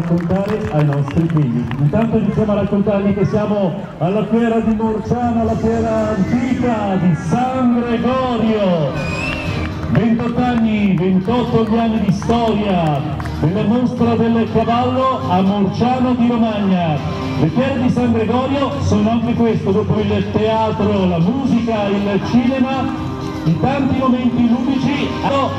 raccontare ai nostri figli. Intanto iniziamo a raccontargli che siamo alla fiera di Morciano, alla fiera antica di San Gregorio. 28 anni, 28 anni di storia della mostra del cavallo a Morciano di Romagna. Le fiere di San Gregorio sono anche questo, dopo il teatro, la musica, il cinema, in tanti momenti ludici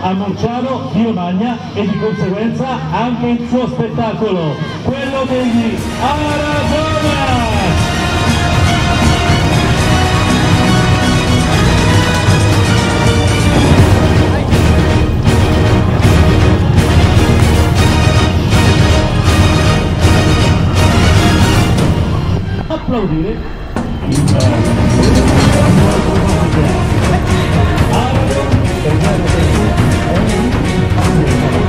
a Morciano di Romagna e di conseguenza anche il suo spettacolo, quello degli Aragonas! applaudire il Thank you.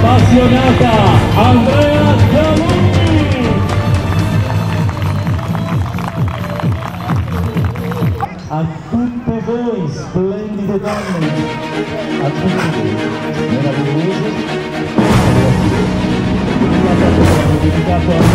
Appassionata Andrea Giannini a tutte voi splendide donne. A tutti voi meravigliose dedicato anche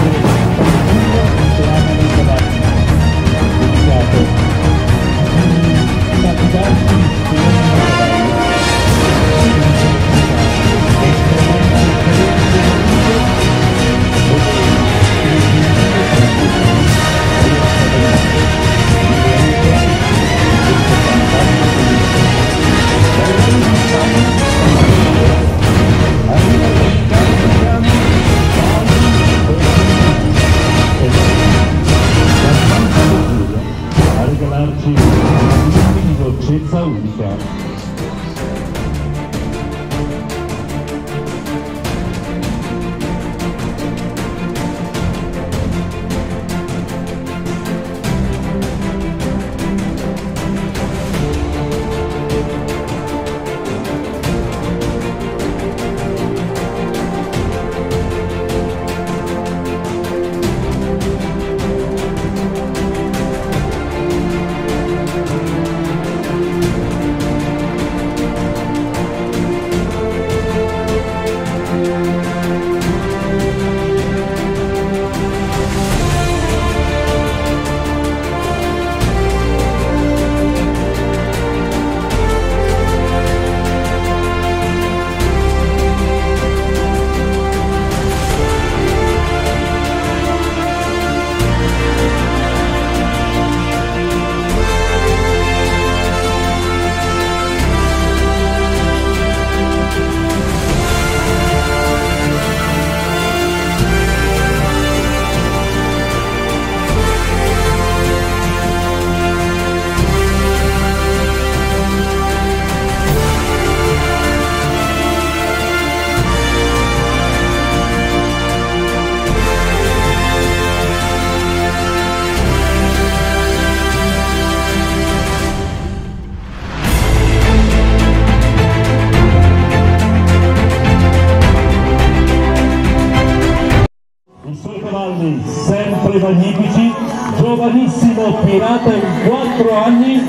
24 anni.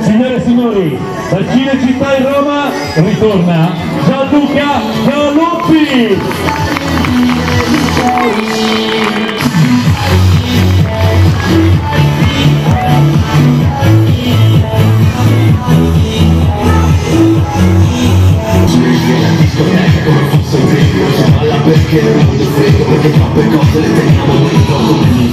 Signore e signori, da Cinecittà in Roma ritorna Gianluca Galuppi! perché non ti frego perché troppe cose le teniamo dentro come mi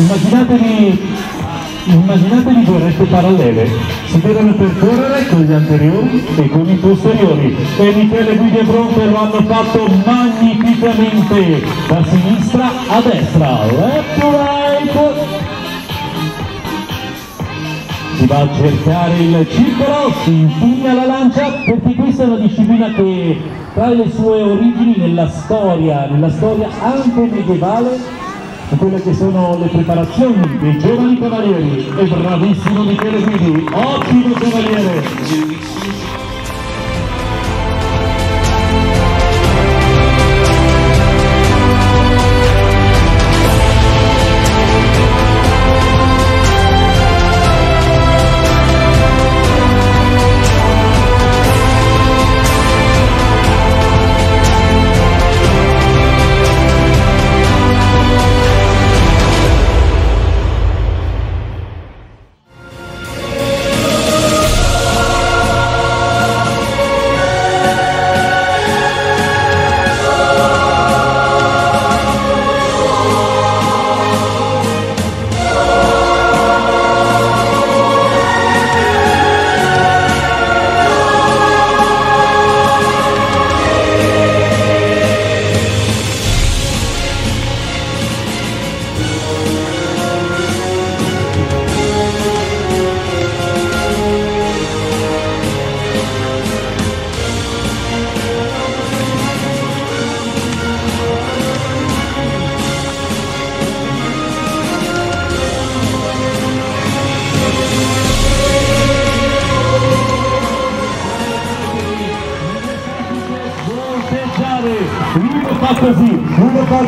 immaginatevi, immaginatevi due rette parallele, si devono percorrere con gli anteriori e con i posteriori. E Michele Guidi e Bronte lo hanno fatto magnificamente. Da sinistra a destra, left to right, si va a cercare il circolo, si impugna la lancia perché questa è una disciplina che trae le sue origini nella storia, nella storia anche medievale di quelle che sono le preparazioni dei giovani cavalieri e bravissimo Michele Guidi, ottimo cavaliere!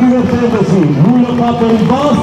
Lui lo fa divertendosi, lui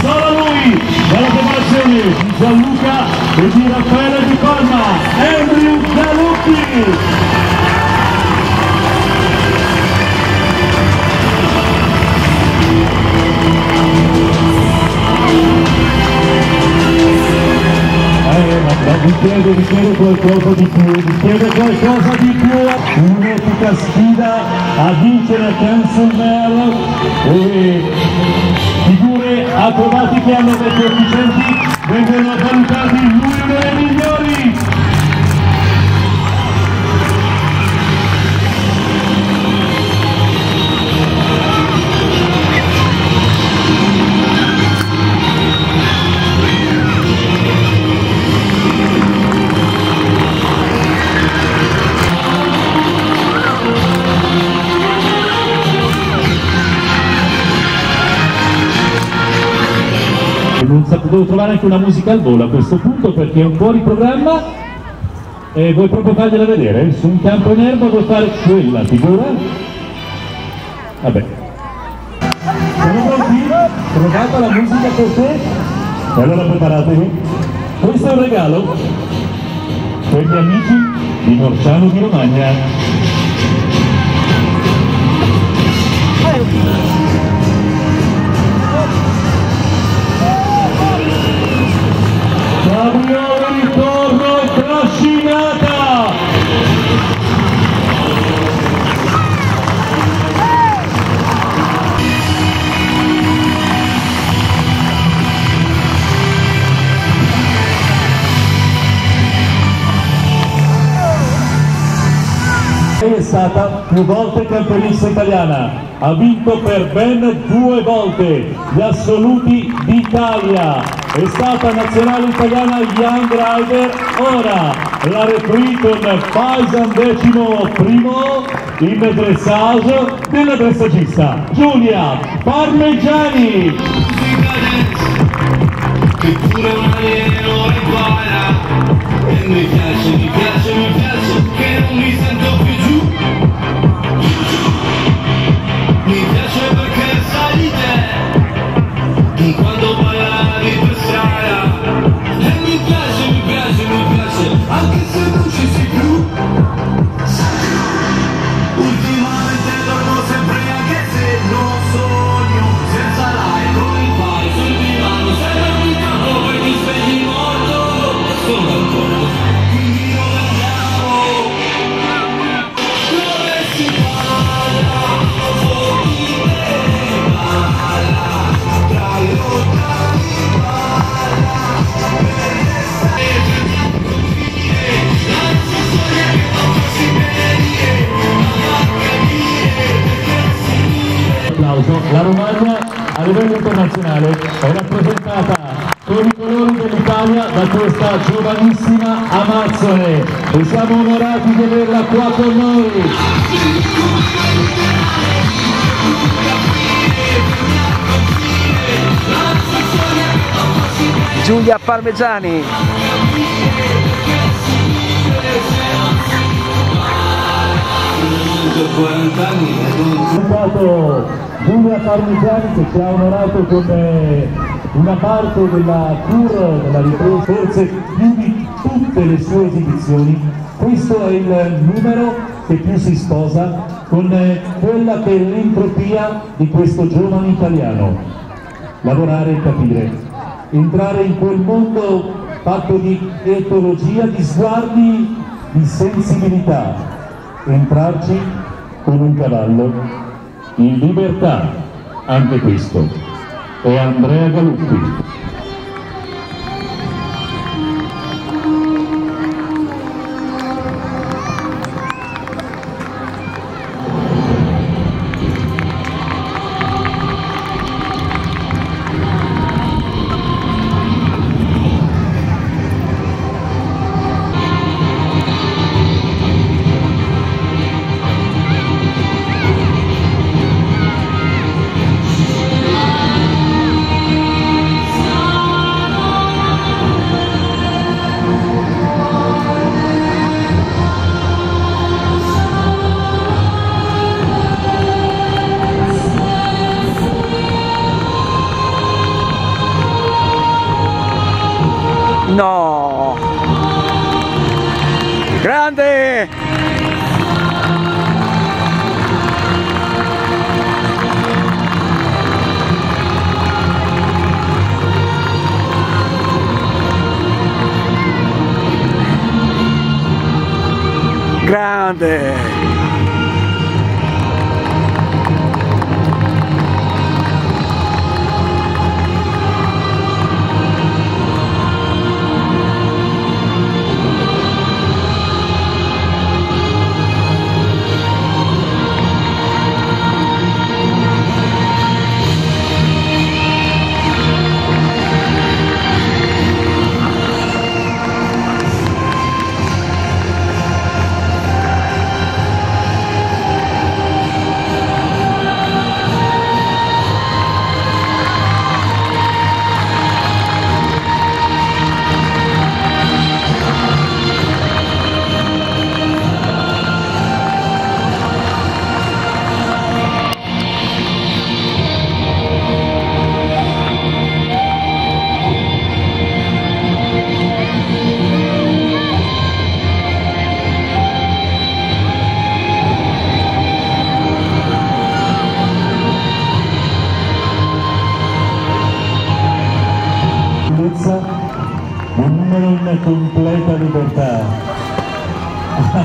solo lui, dalla di Gianluca e di Raffaele Di Palma, Andrew Zalucchi. Eh, ma vi chiedo, vi chiedo qualcosa di più, vi chiedo qualcosa di più, un'epica sfida a vincere a Cancelmel e figure acrobatiche hanno dei coefficienti, vengono valutati lui uno dei migliori. Sapevo trovare anche una musica al volo a questo punto perché è un fuori programma e vuoi proprio fargliela vedere? Su un campo in erba vuoi fare quella figura? Vabbè. Sono pronti? Trovata la musica per te? E allora preparatevi. Questo è un regalo per gli amici di Morciano di Romagna. E trascinata! È stata più volte campionessa italiana, ha vinto per ben due volte gli assoluti d'Italia, è stata nazionale italiana Young Rider, ora la referee con Paisan decimo primo in dressage della dressagista Giulia Parmeggiani. Che pure un alieno impara E mi piace, mi piace, mi piace applauso. La Romagna a livello internazionale è rappresentata con i colori dell'Italia da questa giovanissima Amazzone e siamo onorati di averla qua con noi. Giulia Parmegiani. 40 anni non presentato Giulia Parmigiani che ci ha onorato con eh, una parte della tour della ripresa, forse più di tutte le sue esibizioni. Questo è il numero che più si sposa con eh, quella che è l'entropia di questo giovane italiano. Lavorare e capire, entrare in quel mondo fatto di etologia, di sguardi, di sensibilità, entrarci con un cavallo in libertà, anche questo. È Andrea Galuppi. Grande!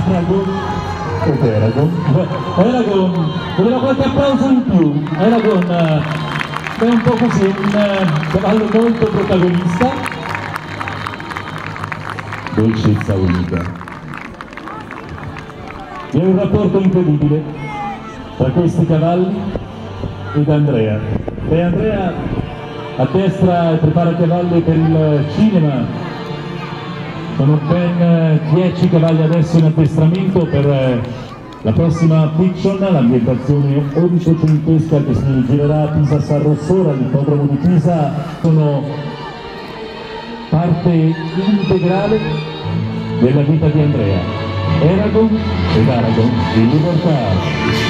Aragon, ed Aragon, Aragon, voleva qualche applauso in più, Aragon eh, è un po' così, un eh, cavallo molto protagonista, dolcezza unica. C'è un rapporto incredibile tra questi cavalli ed Andrea. E Andrea a destra prepara cavalli per il cinema sono ben 10 cavalli adesso in addestramento per eh, la prossima fiction, l'ambientazione ottocentesca che si girerà a Pisa San Rossora, l'ippodromo di Pisa, sono parte integrale della vita di Andrea. Eragon ed Aragon in libertà.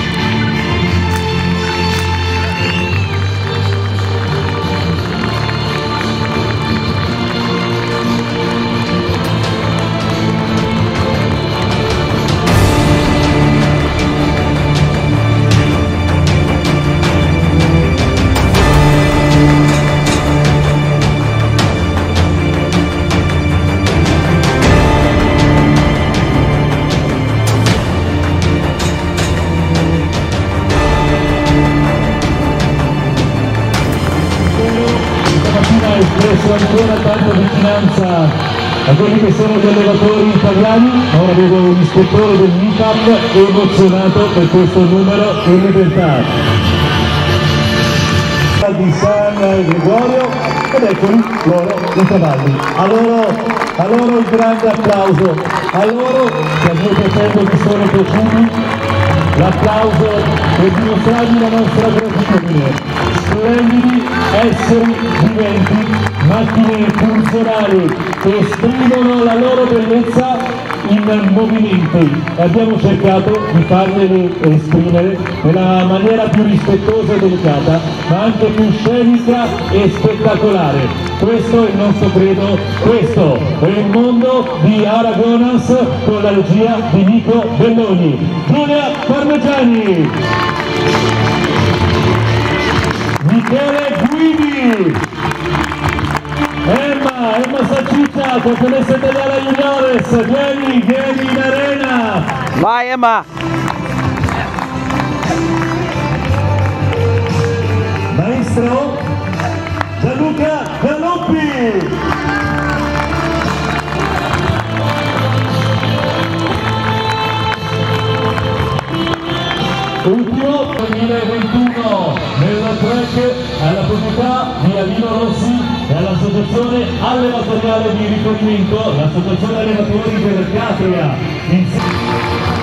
Quelli che sono gli allevatori italiani, ora vedo un ispettore del MIPAP emozionato per questo numero in libertà. Di San Gregorio ed eccoli loro i cavalli. A loro, a loro il grande applauso, a loro che a mio fratello sono piaciuti l'applauso per dimostrargli la nostra gratitudine. Splendidi esseri viventi, macchine funzionali che esprimono la loro bellezza in movimenti e abbiamo cercato di farglieli esprimere nella maniera più rispettosa e delicata, ma anche più scenica e spettacolare. Questo è il nostro credo, questo è il mondo di Aragonas con la regia di Nico Belloni. Giulia Parmigiani! Michele Guidi! Saciccia, campionessa italiana juniores, vieni, vieni in arena! Vai Emma! Maestro Gianluca Galloppi! Ultimo 2021 nella track alla proprietà di Alino Rossi e all'associazione allevatoriale di riferimento, l'associazione allevatori del Catria.